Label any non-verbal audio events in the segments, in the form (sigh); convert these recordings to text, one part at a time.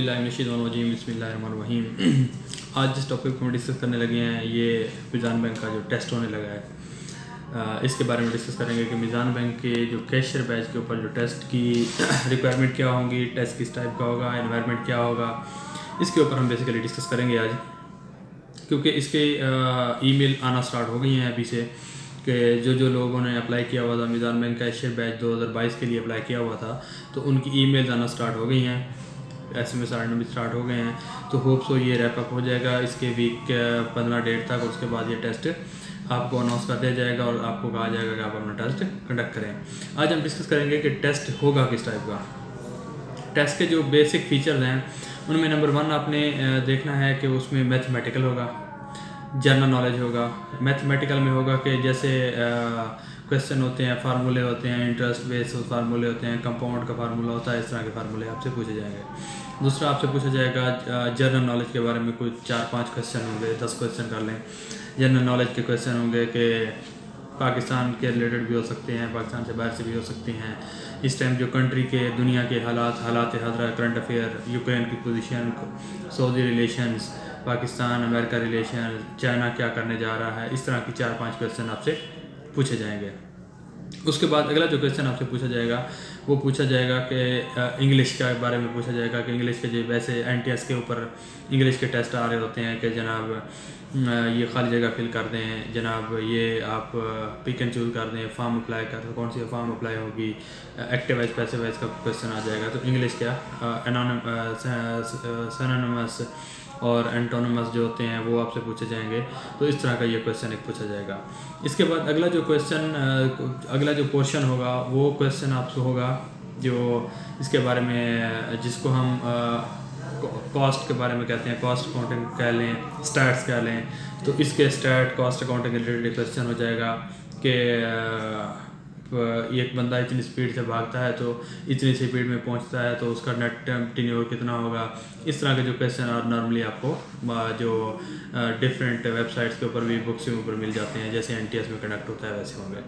बसमीम आज जिस टॉपिक को हम डिस्कस करने लगे हैं, ये मिज़ान बैंक का जो टेस्ट होने लगा है। इसके बारे में डिस्कस करेंगे कि मीज़ान बैंक के जो कैशियर बैच के ऊपर जो टेस्ट की (coughs) रिक्वायरमेंट क्या होंगी टेस्ट किस टाइप का होगा इन्वायरमेंट क्या होगा, इसके ऊपर हम बेसिकली डिस्कस करेंगे आज। क्योंकि इसके ईमेल आना स्टार्ट हो गई हैं अभी से कि जो जो लोगों ने अप्लाई किया हुआ था, मिज़ान बैंक कैशियर बैच 2022 के लिए अप्लाई किया हुआ था तो उनकी ईमेल्स आना स्टार्ट हो गई हैं। एस एम एस आने भी स्टार्ट हो गए हैं। तो होप सो ये रैपअप हो जाएगा। इसके वीक पंद्रह डेट तक उसके बाद ये टेस्ट आपको अनाउंस कर दिया जाएगा और आपको कहा जाएगा कि आप अपना टेस्ट कंडक्ट करें। आज हम डिस्कस करेंगे कि टेस्ट होगा किस टाइप का। टेस्ट के जो बेसिक फीचर्स हैं, उनमें नंबर वन आपने देखना है कि उसमें मैथमेटिकल होगा जनरल नॉलेज होगा। मैथमेटिकल में होगा कि जैसे क्वेश्चन होते हैं फार्मूले होते हैं इंटरेस्ट बेस फार्मूले होते हैं कंपाउंड का फार्मूला होता है, इस तरह के फार्मूले आपसे पूछे जाएँगे। दूसरा आपसे पूछा जाएगा जनरल नॉलेज के बारे में कुछ चार पाँच क्वेश्चन होंगे, दस क्वेश्चन कर लें। जनरल नॉलेज के क्वेश्चन होंगे कि पाकिस्तान के रिलेटेड भी हो सकते हैं, पाकिस्तान से बाहर से भी हो सकती हैं। इस टाइम जो कंट्री के, दुनिया के हालात हालात हजरा करंट अफेयर यूक्रेन की position Saudi relations Pakistan America relation China क्या करने जा रहा है, इस तरह की चार पाँच क्वेश्चन आपसे पूछे जाएँगे। उसके बाद अगला जो क्वेश्चन आपसे पूछा जाएगा, वो पूछा जाएगा कि इंग्लिश के बारे में पूछा जाएगा कि इंग्लिश के जो वैसे एन के ऊपर इंग्लिश के टेस्ट आ रहे होते हैं कि जनाब ये खाली जगह फिल कर दें, जनाब, ये आप पिक एंड चूज़ कर दें फॉर्म अप्लाई कर, कौन सी फॉर्म अप्लाई होगी एक्टिव वाइज पैसे वाइज का क्वेश्चन आ जाएगा। तो इंग्लिश क्या एनोनमस और एंटोनमस जो होते हैं, वो आपसे पूछे जाएँगे। तो इस तरह का ये क्वेश्चन एक पूछा जाएगा। इसके बाद अगला जो क्वेश्चन अगला जो क्वेश्चन होगा, वो क्वेश्चन आपसे होगा, जो इसके बारे में, जिसको हम कॉस्ट के बारे में कहते हैं कॉस्ट अकाउंटिंग कह लें स्टैट्स कह लें तो इसके stat cost accounting related question हो जाएगा कि एक बंदा इतनी स्पीड से भागता है तो इतनी स्पीड में पहुँचता है तो उसका नेट टेन्योर कितना होगा? इस तरह के जो क्वेश्चन और नॉर्मली आपको जो डिफरेंट वेबसाइट्स के ऊपर भी बुक्स के ऊपर मिल जाते हैं, जैसे एनटीएस में कंडक्ट होता है, वैसे होंगे।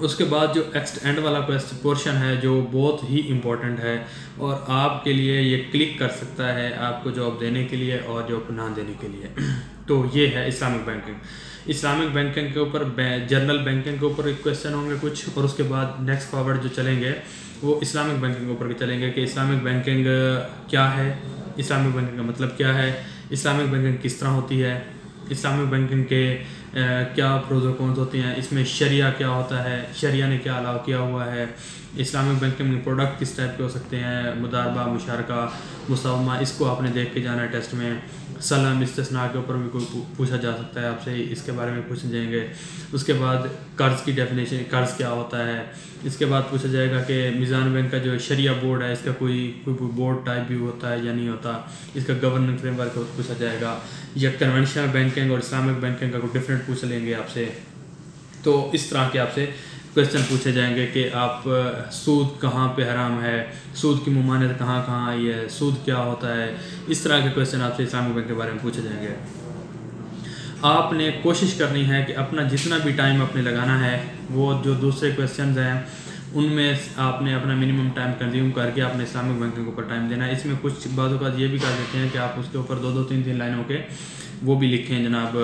उसके बाद जो एक्स्ट एंड वाला पोर्शन है, जो बहुत ही इम्पोर्टेंट है, और आपके लिए ये क्लिक कर सकता है आपको जॉब देने के लिए और जॉब ना देने के लिए। (clears throat) तो ये है इस्लामिक बैंकिंग इस्लामिक बैंकिंग के ऊपर जनरल बैंकिंग के ऊपर क्वेश्चन होंगे कुछ, और उसके बाद नेक्स्ट फॉरवर्ड जो चलेंगे, वो इस्लामिक बैंकिंग के ऊपर भी चलेंगे कि इस्लामिक बैंकिंग क्या है? इस्लामिक बैंकिंग का मतलब क्या है? इस्लामिक बैंकिंग किस तरह होती है? इस्लामिक बैंकिंग के क्या प्रोज कौन होती हैं? इसमें शरिया क्या होता है? शरिया ने क्या अलाउ किया हुआ है? इस्लामिक बैंकिंग में प्रोडक्ट किस टाइप के हो सकते हैं? मुदारबा, मुशारका मुसावमा इसको आपने देख के जाना है टेस्ट में। सलाम इस्तना के ऊपर भी कोई पूछा जा सकता है आपसे। इसके बारे में पूछ जाएँगे। उसके बाद कर्ज़ की डेफिनेशन कर्ज़ क्या होता है? इसके बाद पूछा जाएगा कि मिज़ान बैंक का जो शरिया बोर्ड है, इसका कोई कोई बोर्ड टाइप भी होता है या नहीं होता? इसका गवर्नेंस फ्रेमवर्क पूछा जाएगा। या कन्वेंशनल बैंकिंग और इस्लामिक बैंकिंग का कोई डिफरेंट पूछ लेंगे आपसे। तो इस तरह के आपसे क्वेश्चन पूछे जाएँगे कि आप सूद कहाँ पे हराम है? सूद की ममानत कहाँ कहाँ आई है? सूद क्या होता है? इस तरह के क्वेश्चन आपसे इस्लामिक बैंक के बारे में पूछे जाएँगे। आपने कोशिश करनी है कि अपना जितना भी टाइम आपने लगाना है, वो जो दूसरे क्वेश्चन हैं, उनमें आपने अपना मिनिमम टाइम कंज्यूम करके अपने इस्लामिक बैंकिंग के ऊपर टाइम देना है। इसमें कुछ बातों का ये भी कर देते हैं कि आप उसके ऊपर दो दो तीन तीन लाइनों के वो भी लिखें जनाब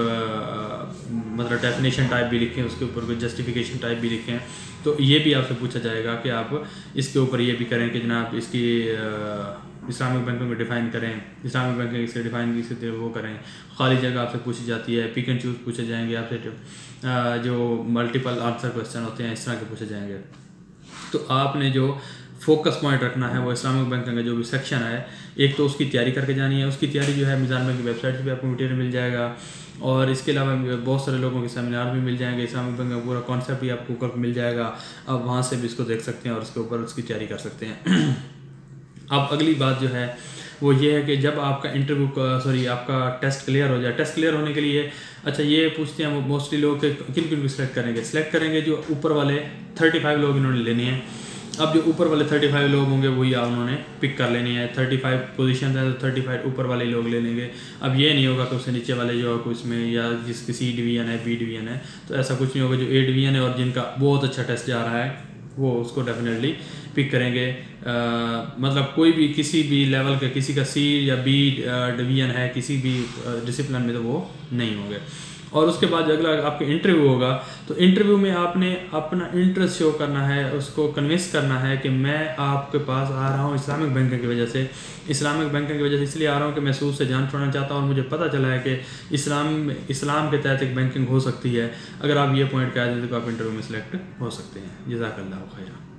मतलब डेफिनेशन टाइप भी लिखें, उसके ऊपर कोई जस्टिफिकेशन टाइप भी लिखें। तो ये भी आपसे पूछा जाएगा कि आप इसके ऊपर ये भी करें कि जनाब इसकी इस्लामिक बैंकिंग में डिफ़ाइन करें, इस्लामिक बैंकिंग इससे डिफ़ाइन इससे वो करें। खाली जगह आपसे पूछी जाती है पिक एंड चूज़ पूछे जाएँगे आपसे, जो मल्टीपल आंसर क्वेश्चन होते हैं, इस तरह के पूछे जाएँगे। तो आपने जो फोकस पॉइंट रखना है, वो इस्लामिक बैंकिंग का जो भी सेक्शन है, एक तो उसकी तैयारी करके जानी है, उसकी तैयारी जो है मिज़ान बैंक की वेबसाइट पर भी आपको मटीरियल मिल जाएगा, और इसके अलावा बहुत सारे लोगों के सेमिनार भी मिल जाएँगे इस्लामिक बैंक का पूरा कॉन्सेप्ट भी आपको ऊपर मिल जाएगा, आप वहाँ से भी इसको देख सकते हैं और उसके ऊपर उसकी तैयारी कर सकते हैं। (clears throat) अब अगली बात जो है, वो ये है कि जब आपका इंटरव्यू सॉरी आपका टेस्ट क्लियर हो जाए टेस्ट क्लियर होने के लिए अच्छा ये पूछते हैं वो मोस्टली लोग किन किन को सिलेक्ट करेंगे? सिलेक्ट करेंगे जो ऊपर वाले थर्टी फाइव लोग इन्होंने लेने हैं। अब जो ऊपर वाले थर्टी फाइव लोग होंगे वही आप उन्होंने पिक कर लेनी है। थर्टी फाइव पोजिशन है तो थर्टी फाइव ऊपर वाले लोग ले लेंगे। अब ये नहीं होगा कि उससे नीचे वाले जो है उसमें या जिसकी सी डिवीज़न है बी डिवीज़न है तो ऐसा कुछ नहीं होगा। जो ए डिवीज़न है और जिनका बहुत अच्छा टेस्ट जा रहा है वो उसको डेफिनेटली पिक करेंगे। आ, मतलब कोई भी किसी भी लेवल का किसी का सी या बी डिवीज़न है किसी भी डिसिप्लिन में तो वो नहीं होंगे। और उसके बाद अगला आपका इंटरव्यू होगा तो इंटरव्यू में आपने अपना इंटरेस्ट शो करना है, उसको कन्विंस करना है कि मैं आपके पास आ रहा हूँ इस्लामिक बैंकिंग की वजह से। इस्लामिक बैंकिंग की वजह से इसलिए आ रहा हूँ कि मैं सूद से जान छोड़ना चाहता हूँ और मुझे पता चला है कि इस्लाम इस्लाम के तहत एक बैंकिंग हो सकती है। अगर आप ये पॉइंट कह देते तो आप इंटरव्यू में सेलेक्ट हो सकते हैं। जजाकल्ला खैर